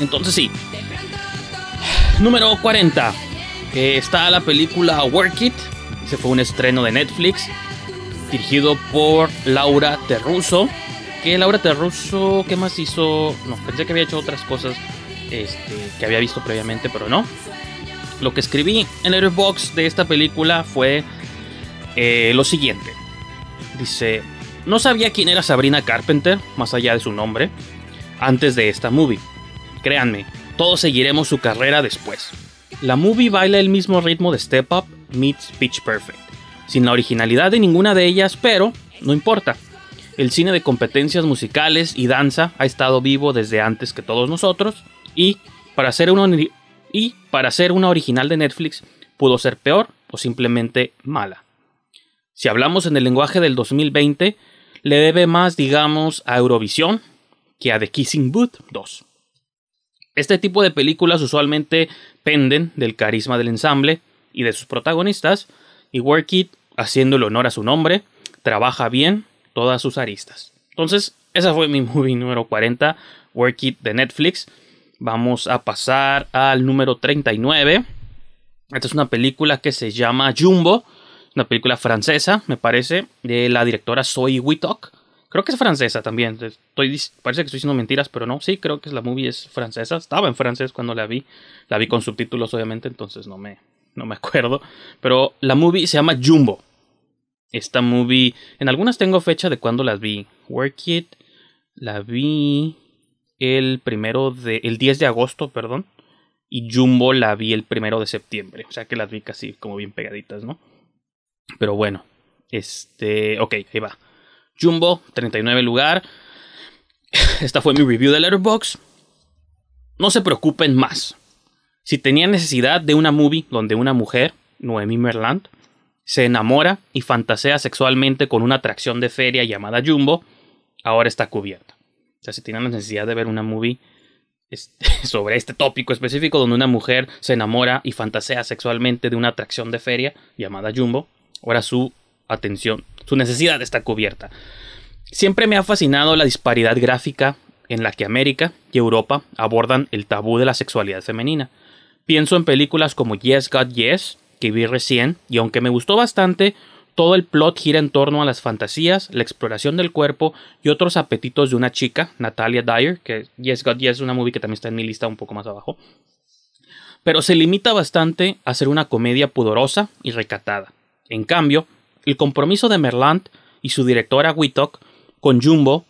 Entonces sí. Número 40. está la película Work It. Ese fue un estreno de Netflix. Dirigido por Laura Terruso. Que Laura Terruso, ¿qué más hizo? No, pensé que había hecho otras cosas este, que había visto previamente, pero no. Lo que escribí en el box de esta película fue eh, lo siguiente. Dice, no sabía quién era Sabrina Carpenter, más allá de su nombre, antes de esta movie. Créanme, todos seguiremos su carrera después. La movie baila el mismo ritmo de Step Up meets Pitch Perfect, sin la originalidad de ninguna de ellas, pero no importa. El cine de competencias musicales y danza ha estado vivo desde antes que todos nosotros, y para ser una, y para ser una original de Netflix pudo ser peor o simplemente mala. Si hablamos en el lenguaje del 2020, le debe más, digamos, a Eurovisión que a The Kissing Booth 2. Este tipo de películas usualmente penden del carisma del ensamble y de sus protagonistas, y Work It, haciéndole honor a su nombre, trabaja bien todas sus aristas. Entonces, esa fue mi movie número 40, Work It de Netflix. Vamos a pasar al número 39. Esta es una película que se llama Jumbo una película francesa, me parece, de la directora Zoe Wittok. Creo que es francesa también. Parece que estoy diciendo mentiras, pero no. Sí, creo que la movie es francesa. Estaba en francés cuando la vi. La vi con subtítulos, obviamente, entonces no me, no me acuerdo. Pero la movie se llama Jumbo. Esta movie. En algunas tengo fecha de cuando las vi. Work It. La vi el primero de. el 10 de agosto, perdón. Y Jumbo la vi el primero de septiembre. O sea que las vi casi como bien pegaditas, ¿no? Pero bueno, este, ok, ahí va. Jumbo, 39 lugar. Esta fue mi review de Letterboxd. No se preocupen más. Si tenían necesidad de una movie donde una mujer, Noemi Merland, se enamora y fantasea sexualmente con una atracción de feria llamada Jumbo, ahora está cubierta. O sea, si tienen la necesidad de ver una movie este, sobre este tópico específico donde una mujer se enamora y fantasea sexualmente de una atracción de feria llamada Jumbo, Ahora su atención, su necesidad está cubierta. Siempre me ha fascinado la disparidad gráfica en la que América y Europa abordan el tabú de la sexualidad femenina. Pienso en películas como Yes God Yes, que vi recién, y aunque me gustó bastante, todo el plot gira en torno a las fantasías, la exploración del cuerpo y otros apetitos de una chica, Natalia Dyer, que Yes God Yes es una movie que también está en mi lista un poco más abajo. Pero se limita bastante a ser una comedia pudorosa y recatada. En cambio, el compromiso de Merlant y su directora Wittok con Jumbo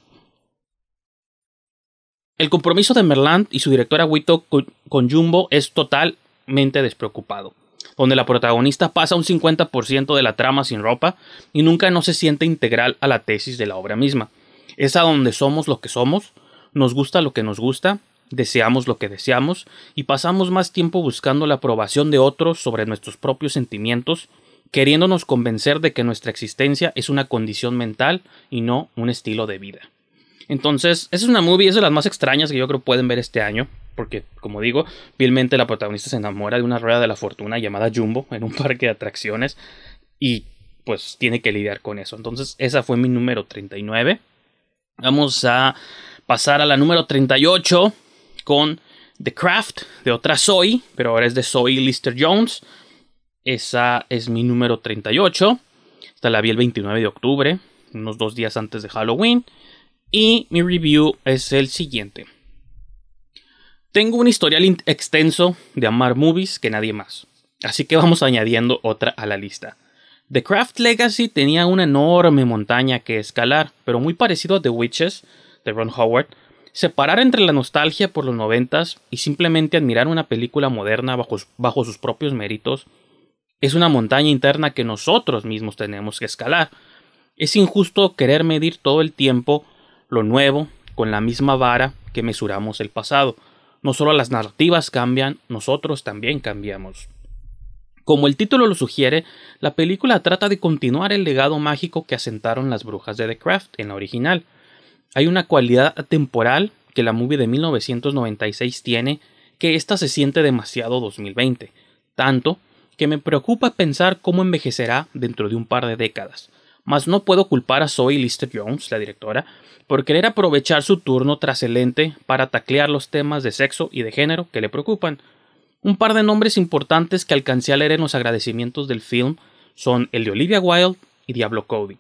el compromiso de Merlant y su directora Wittok con, Jumbo es totalmente despreocupado, donde la protagonista pasa un 50% de la trama sin ropa y nunca no se siente integral a la tesis de la obra misma. Es a donde somos lo que somos, nos gusta lo que nos gusta, deseamos lo que deseamos y pasamos más tiempo buscando la aprobación de otros sobre nuestros propios sentimientos queriéndonos convencer de que nuestra existencia es una condición mental y no un estilo de vida. Entonces, esa es una movie, es de las más extrañas que yo creo pueden ver este año, porque, como digo, vilmente la protagonista se enamora de una rueda de la fortuna llamada Jumbo en un parque de atracciones y pues tiene que lidiar con eso. Entonces, esa fue mi número 39. Vamos a pasar a la número 38 con The Craft de otra Zoe, pero ahora es de Zoe Lister Jones. Esa es mi número 38. Esta la vi el 29 de octubre, unos dos días antes de Halloween. Y mi review es el siguiente. Tengo un historial extenso de amar movies que nadie más. Así que vamos añadiendo otra a la lista. The Craft Legacy tenía una enorme montaña que escalar, pero muy parecido a The Witches de Ron Howard. Separar entre la nostalgia por los noventas y simplemente admirar una película moderna bajo, bajo sus propios méritos es una montaña interna que nosotros mismos tenemos que escalar. Es injusto querer medir todo el tiempo lo nuevo con la misma vara que mesuramos el pasado. No solo las narrativas cambian, nosotros también cambiamos. Como el título lo sugiere, la película trata de continuar el legado mágico que asentaron las brujas de The Craft en la original. Hay una cualidad temporal que la movie de 1996 tiene que ésta se siente demasiado 2020, tanto que me preocupa pensar cómo envejecerá dentro de un par de décadas. mas no puedo culpar a Zoe Lister Jones, la directora, por querer aprovechar su turno tras el ente para taclear los temas de sexo y de género que le preocupan. Un par de nombres importantes que alcancé a leer en los agradecimientos del film son el de Olivia Wilde y Diablo Cody,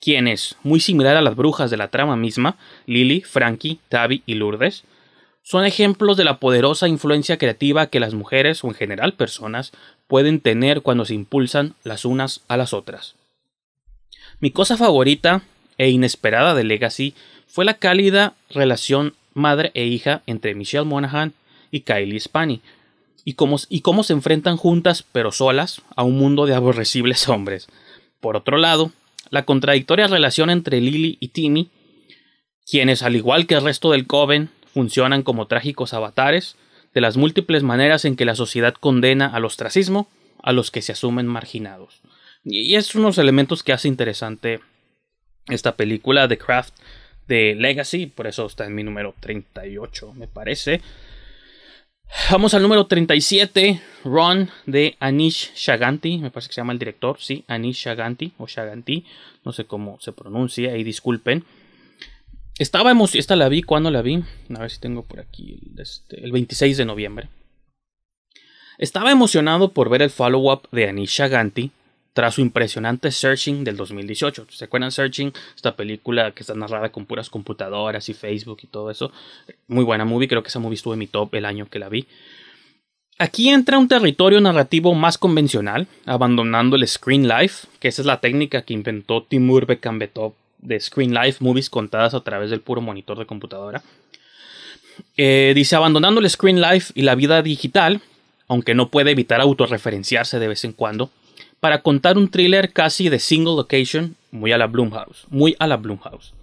quienes, muy similar a las brujas de la trama misma, Lily, Frankie, Tabby y Lourdes, son ejemplos de la poderosa influencia creativa que las mujeres o en general personas pueden tener cuando se impulsan las unas a las otras. Mi cosa favorita e inesperada de Legacy fue la cálida relación madre e hija entre Michelle Monaghan y Kylie Spani, y cómo, y cómo se enfrentan juntas pero solas a un mundo de aborrecibles hombres. Por otro lado, la contradictoria relación entre Lily y Timmy, quienes al igual que el resto del Coven funcionan como trágicos avatares de las múltiples maneras en que la sociedad condena al ostracismo a los que se asumen marginados. Y es unos elementos que hace interesante esta película, The Craft de Legacy, por eso está en mi número 38, me parece. Vamos al número 37, Ron de Anish Shaganti, me parece que se llama el director, sí, Anish Shaganti o Shaganti, no sé cómo se pronuncia, y disculpen. Estaba emocionado, esta la vi, ¿cuándo la vi? A ver si tengo por aquí, este, el 26 de noviembre. Estaba emocionado por ver el follow-up de Anish Shaganti, tras su impresionante Searching del 2018. ¿Se acuerdan Searching? Esta película que está narrada con puras computadoras y Facebook y todo eso. Muy buena movie, creo que esa movie estuvo en mi top el año que la vi. Aquí entra un territorio narrativo más convencional, abandonando el Screen Life, que esa es la técnica que inventó Timur Bekambetov de Screen Life Movies contadas a través del puro monitor de computadora. Eh, dice, abandonando el Screen Life y la vida digital, aunque no puede evitar autorreferenciarse de vez en cuando, para contar un thriller casi de single location, muy a la Blumhouse, muy a la Blumhouse.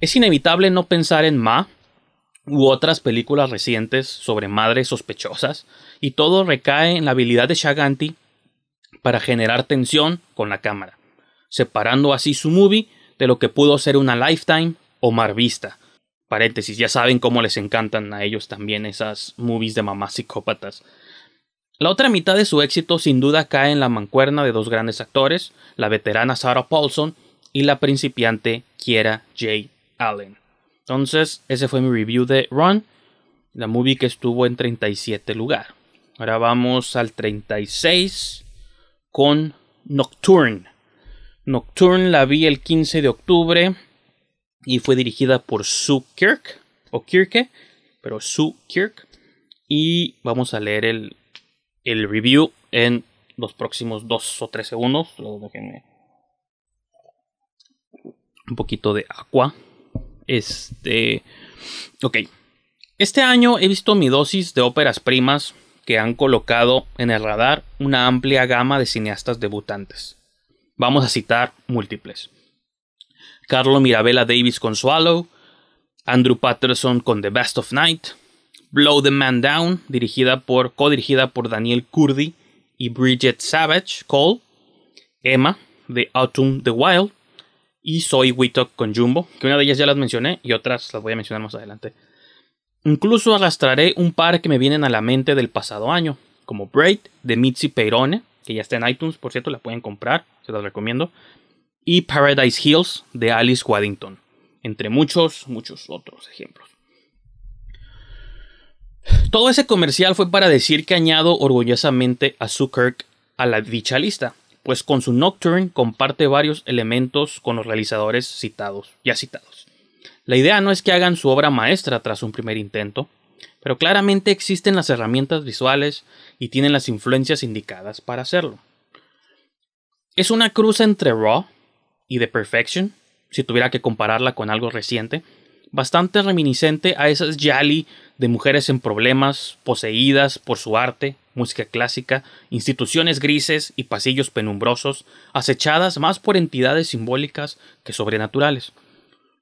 Es inevitable no pensar en Ma u otras películas recientes sobre madres sospechosas, y todo recae en la habilidad de Shaganti para generar tensión con la cámara, separando así su movie de lo que pudo ser una Lifetime o Marvista. Paréntesis, ya saben cómo les encantan a ellos también esas movies de mamás psicópatas. La otra mitad de su éxito sin duda cae en la mancuerna de dos grandes actores, la veterana Sarah Paulson y la principiante Kiera J. Allen. Entonces, ese fue mi review de Run, la movie que estuvo en 37 lugar. Ahora vamos al 36 con Nocturne. Nocturne la vi el 15 de octubre y fue dirigida por Sue Kirk, o Kirke, pero Sue Kirk. Y vamos a leer el, el review en los próximos dos o tres segundos. Déjenme un poquito de agua. Este. Ok. Este año he visto mi dosis de óperas primas que han colocado en el radar una amplia gama de cineastas debutantes. Vamos a citar múltiples. Carlo Mirabella Davis con Swallow, Andrew Patterson con The Best of Night, Blow the Man Down, dirigida por, co-dirigida por Daniel Kurdi y Bridget Savage Cole, Emma, de Autumn the Wild, y Soy Wittok con Jumbo, que una de ellas ya las mencioné y otras las voy a mencionar más adelante. Incluso arrastraré un par que me vienen a la mente del pasado año, como Braid de Mitzi Peirone, que ya está en iTunes, por cierto, la pueden comprar, se las recomiendo, y Paradise Hills de Alice Waddington, entre muchos, muchos otros ejemplos. Todo ese comercial fue para decir que añado orgullosamente a Kirk a la dicha lista, pues con su Nocturne comparte varios elementos con los realizadores citados, ya citados. La idea no es que hagan su obra maestra tras un primer intento, pero claramente existen las herramientas visuales y tienen las influencias indicadas para hacerlo. Es una cruz entre Raw y The Perfection, si tuviera que compararla con algo reciente, bastante reminiscente a esas Yali de mujeres en problemas, poseídas por su arte, música clásica, instituciones grises y pasillos penumbrosos, acechadas más por entidades simbólicas que sobrenaturales.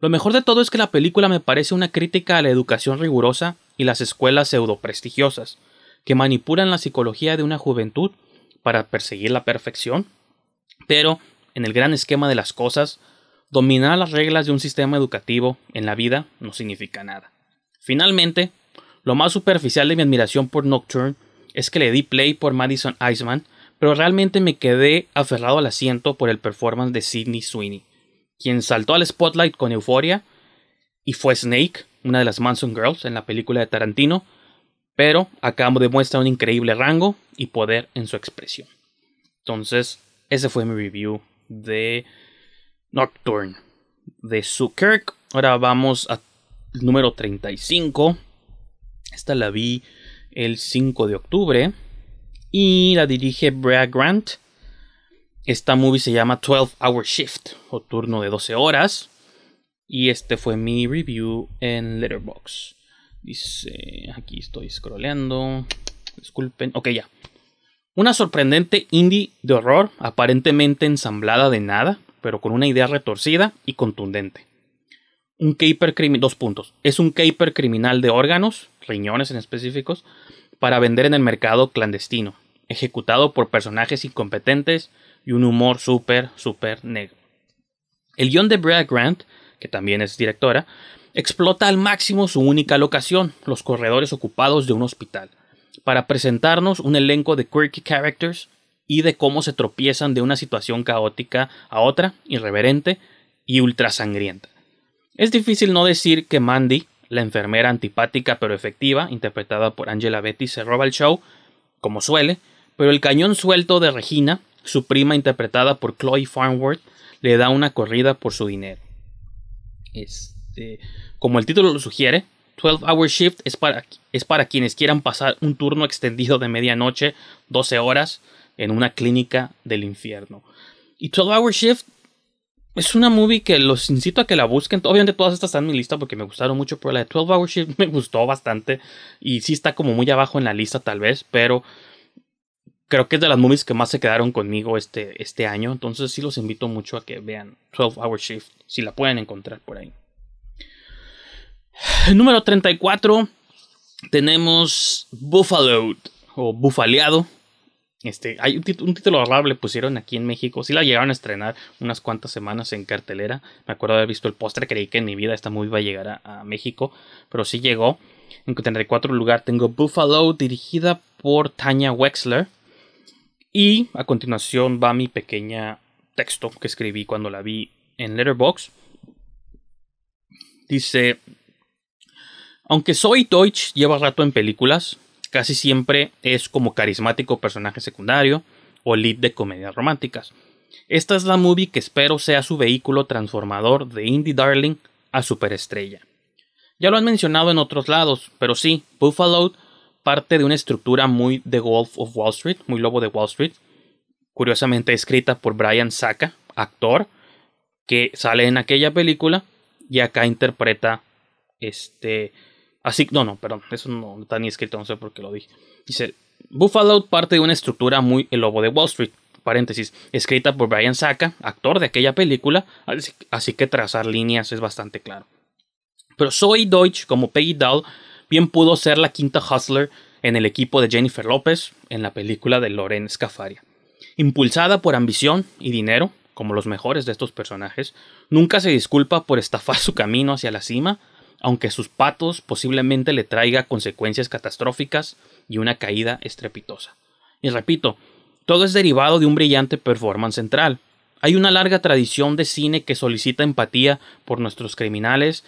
Lo mejor de todo es que la película me parece una crítica a la educación rigurosa y las escuelas pseudo prestigiosas, que manipulan la psicología de una juventud para perseguir la perfección, pero, en el gran esquema de las cosas, dominar las reglas de un sistema educativo en la vida no significa nada. Finalmente, lo más superficial de mi admiración por Nocturne es que le di play por Madison Iceman pero realmente me quedé aferrado al asiento por el performance de Sidney Sweeney, quien saltó al spotlight con euforia y fue Snake, una de las Manson Girls en la película de Tarantino, pero acá demuestra un increíble rango y poder en su expresión. Entonces, ese fue mi review de Nocturne de Sue Kirk. Ahora vamos al número 35. Esta la vi el 5 de octubre y la dirige Brad Grant. Esta movie se llama 12 Hour Shift o turno de 12 horas. Y este fue mi review en Letterboxd. Dice, aquí estoy scrolleando. Disculpen. Ok, ya. Una sorprendente indie de horror, aparentemente ensamblada de nada, pero con una idea retorcida y contundente. Un caper criminal. Dos puntos. Es un caper criminal de órganos, riñones en específicos, para vender en el mercado clandestino, ejecutado por personajes incompetentes y un humor súper, súper negro. El guion de Brad Grant, que también es directora, explota al máximo su única locación, los corredores ocupados de un hospital, para presentarnos un elenco de quirky characters y de cómo se tropiezan de una situación caótica a otra, irreverente y ultra sangrienta. Es difícil no decir que Mandy, la enfermera antipática pero efectiva, interpretada por Angela Betty, se roba el show, como suele, pero el cañón suelto de Regina, su prima interpretada por Chloe Farnworth, le da una corrida por su dinero. Este, como el título lo sugiere, 12 Hour Shift es para, es para quienes quieran pasar un turno extendido de medianoche, 12 horas, en una clínica del infierno. Y 12 Hour Shift es una movie que los incito a que la busquen. Obviamente todas estas están en mi lista porque me gustaron mucho, pero la de 12 Hour Shift me gustó bastante. Y sí está como muy abajo en la lista tal vez, pero creo que es de las movies que más se quedaron conmigo este, este año. Entonces sí los invito mucho a que vean 12 Hour Shift, si la pueden encontrar por ahí. Número 34 tenemos Buffalo o Bufaleado este, hay un, título raro le pusieron aquí en México. Sí la llegaron a estrenar unas cuantas semanas en cartelera. Me acuerdo de haber visto el póster. Creí que en mi vida esta movie iba a llegar a, México. Pero sí llegó. En 34 lugar tengo Buffalo, dirigida por Tanya Wexler. Y a continuación va mi pequeña texto que escribí cuando la vi en Letterboxd. Dice: Aunque Soy Deutsch lleva rato en películas, Casi siempre es como carismático personaje secundario o lead de comedias románticas. Esta es la movie que espero sea su vehículo transformador de indie darling a superestrella. Ya lo han mencionado en otros lados, pero sí, Buffalo parte de una estructura muy The Wolf of Wall Street, muy lobo de Wall Street, curiosamente escrita por Brian Saka, actor que sale en aquella película y acá interpreta este Así, no, no, perdón, eso no está ni escrito, no sé por qué lo dije. Dice, Buffalo parte de una estructura muy El Lobo de Wall Street, paréntesis, escrita por Brian Saka, actor de aquella película, así que trazar líneas es bastante claro. Pero Zoe Deutsch, como Peggy Doll, bien pudo ser la quinta hustler en el equipo de Jennifer López en la película de Loren Scafaria. Impulsada por ambición y dinero, como los mejores de estos personajes, nunca se disculpa por estafar su camino hacia la cima aunque sus patos posiblemente le traiga consecuencias catastróficas y una caída estrepitosa. Y repito, todo es derivado de un brillante performance central. Hay una larga tradición de cine que solicita empatía por nuestros criminales,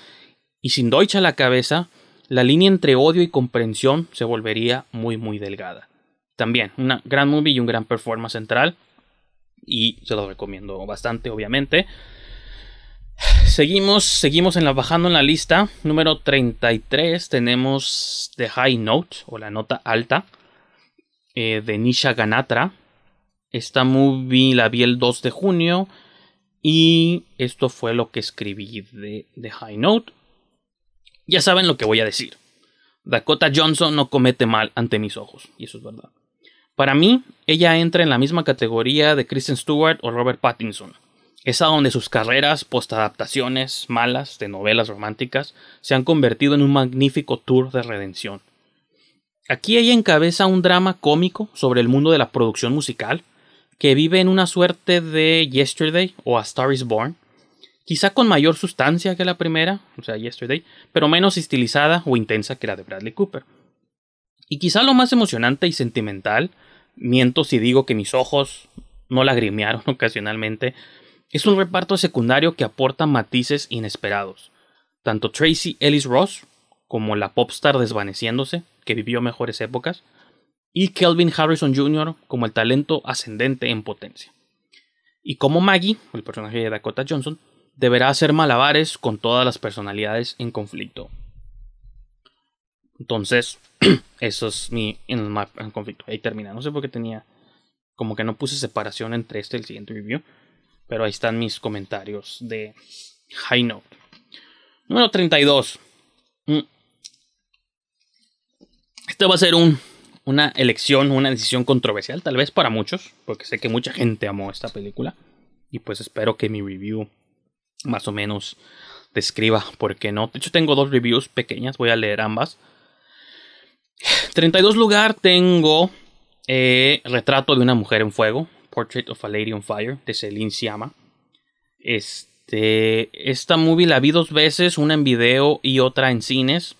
y sin Deutsch a la cabeza, la línea entre odio y comprensión se volvería muy muy delgada. También, una gran movie y un gran performance central, y se lo recomiendo bastante, obviamente. Seguimos, seguimos en la, bajando en la lista. Número 33 tenemos The High Note o la nota alta eh, de Nisha Ganatra. Esta movie la vi el 2 de junio y esto fue lo que escribí de The High Note. Ya saben lo que voy a decir. Dakota Johnson no comete mal ante mis ojos y eso es verdad. Para mí, ella entra en la misma categoría de Kristen Stewart o Robert Pattinson es donde sus carreras postadaptaciones malas de novelas románticas se han convertido en un magnífico tour de redención. Aquí ella encabeza un drama cómico sobre el mundo de la producción musical, que vive en una suerte de Yesterday o A Star is Born, quizá con mayor sustancia que la primera, o sea, Yesterday, pero menos estilizada o intensa que la de Bradley Cooper. Y quizá lo más emocionante y sentimental miento si digo que mis ojos no lagrimearon ocasionalmente. Es un reparto secundario que aporta matices inesperados. Tanto Tracy Ellis Ross como la popstar desvaneciéndose, que vivió mejores épocas, y Kelvin Harrison Jr. como el talento ascendente en potencia. Y como Maggie, el personaje de Dakota Johnson, deberá hacer malabares con todas las personalidades en conflicto. Entonces, eso es mi en, conflicto. Ahí termina. No sé por qué tenía. Como que no puse separación entre este y el siguiente review. Pero ahí están mis comentarios de High Note. Número 32. Mm. Este va a ser un, una elección, una decisión controversial, tal vez para muchos, porque sé que mucha gente amó esta película. Y pues espero que mi review más o menos describa por qué no. De hecho, tengo dos reviews pequeñas, voy a leer ambas. 32 lugar tengo eh, Retrato de una mujer en fuego, Portrait of a Lady on Fire, de Celine Siama. Este, esta movie la vi dos veces, una en video y otra en cines.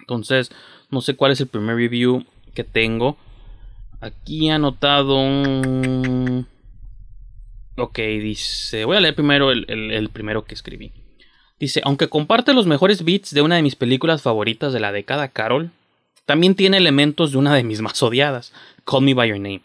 Entonces, no sé cuál es el primer review que tengo. Aquí anotado un... Ok, dice... Voy a leer primero el, el primero que escribí. Dice, aunque comparte los mejores beats de una de mis películas favoritas de la década, Carol, también tiene elementos de una de mis más odiadas, Call Me By Your Name.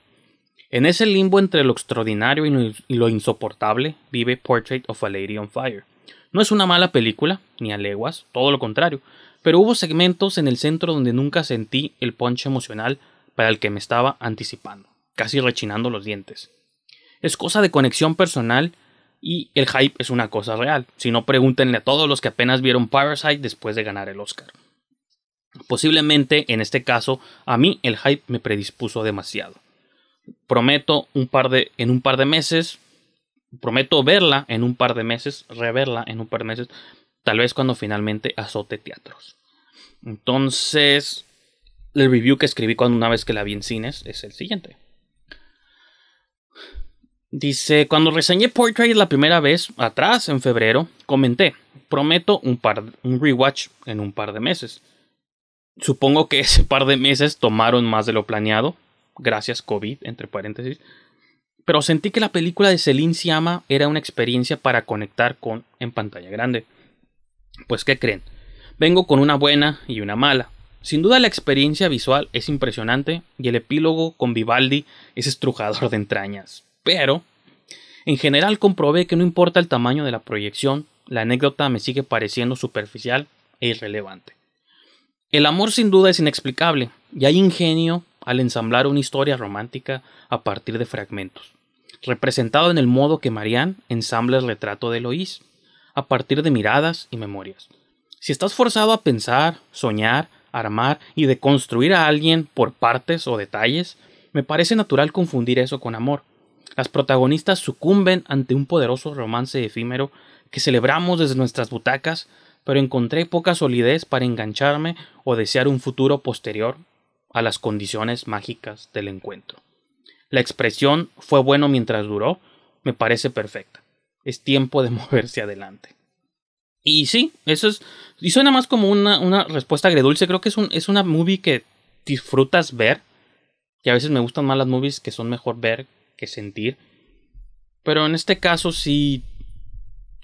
En ese limbo entre lo extraordinario y lo insoportable vive Portrait of a Lady on Fire. No es una mala película, ni a leguas, todo lo contrario, pero hubo segmentos en el centro donde nunca sentí el punch emocional para el que me estaba anticipando, casi rechinando los dientes. Es cosa de conexión personal y el hype es una cosa real, si no pregúntenle a todos los que apenas vieron Parasite después de ganar el Oscar. Posiblemente en este caso a mí el hype me predispuso demasiado. Prometo un par de, en un par de meses, prometo verla en un par de meses, reverla en un par de meses, tal vez cuando finalmente azote teatros. Entonces, el review que escribí cuando una vez que la vi en cines es el siguiente. Dice, cuando reseñé Portrait la primera vez, atrás, en febrero, comenté, prometo un, par, un rewatch en un par de meses. Supongo que ese par de meses tomaron más de lo planeado, gracias COVID, entre paréntesis. Pero sentí que la película de Celine Siama era una experiencia para conectar con en pantalla grande. Pues, ¿qué creen? Vengo con una buena y una mala. Sin duda la experiencia visual es impresionante y el epílogo con Vivaldi es estrujador de entrañas. Pero, en general comprobé que no importa el tamaño de la proyección, la anécdota me sigue pareciendo superficial e irrelevante. El amor sin duda es inexplicable, y hay ingenio al ensamblar una historia romántica a partir de fragmentos, representado en el modo que Marianne ensambla el retrato de Eloís, a partir de miradas y memorias. Si estás forzado a pensar, soñar, armar y deconstruir a alguien por partes o detalles, me parece natural confundir eso con amor. Las protagonistas sucumben ante un poderoso romance efímero que celebramos desde nuestras butacas, pero encontré poca solidez para engancharme o desear un futuro posterior a las condiciones mágicas del encuentro. La expresión fue bueno mientras duró, me parece perfecta. Es tiempo de moverse adelante. Y sí, eso es. Y suena más como una, una respuesta agredulce. Creo que es, un, es una movie que disfrutas ver. Y a veces me gustan más las movies que son mejor ver que sentir. Pero en este caso sí.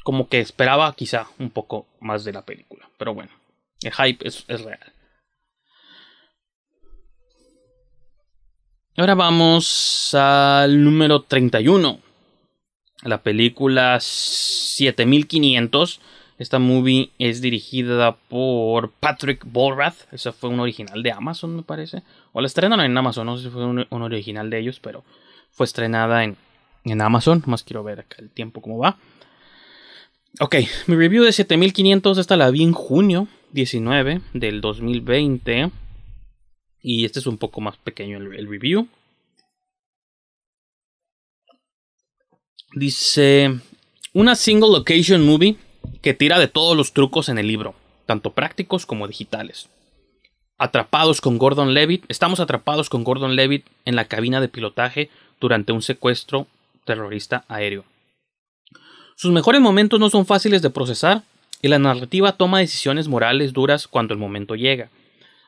Como que esperaba quizá un poco más de la película. Pero bueno, el hype es, real. Ahora vamos al número 31. La película 7500 esta movie es dirigida por Patrick Borath. Esa fue un original de Amazon, me parece. O la estrenaron en Amazon, no sé si fue un, original de ellos, pero fue estrenada en, en Amazon. Más quiero ver acá el tiempo cómo va. Ok, mi review de 7500, esta la vi en junio 19 del 2020. Y este es un poco más pequeño el, el review. Dice, una single location movie que tira de todos los trucos en el libro, tanto prácticos como digitales. Atrapados con Gordon Levitt, estamos atrapados con Gordon Levitt en la cabina de pilotaje durante un secuestro terrorista aéreo. Sus mejores momentos no son fáciles de procesar y la narrativa toma decisiones morales duras cuando el momento llega.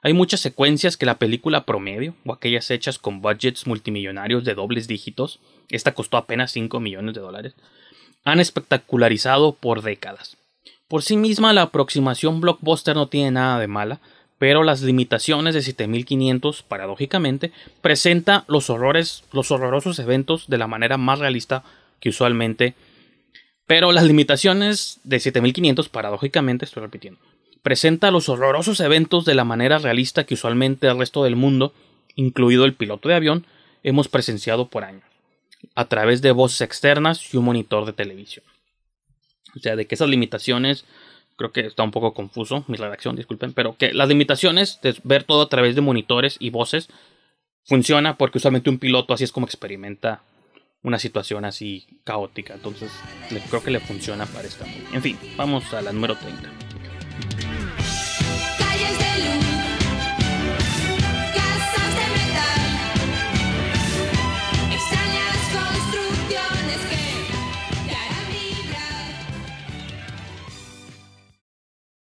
Hay muchas secuencias que la película promedio, o aquellas hechas con budgets multimillonarios de dobles dígitos, esta costó apenas 5 millones de dólares, han espectacularizado por décadas. Por sí misma la aproximación blockbuster no tiene nada de mala, pero las limitaciones de 7500, paradójicamente, presenta los horrores, los horrorosos eventos de la manera más realista que usualmente. Pero las limitaciones de 7500, paradójicamente, estoy repitiendo, presenta los horrorosos eventos de la manera realista que usualmente el resto del mundo, incluido el piloto de avión, hemos presenciado por años, a través de voces externas y un monitor de televisión. O sea, de que esas limitaciones, creo que está un poco confuso mi redacción, disculpen, pero que las limitaciones de ver todo a través de monitores y voces funciona porque usualmente un piloto así es como experimenta una situación así caótica. Entonces, creo que le funciona para esta. En fin, vamos a la número 30.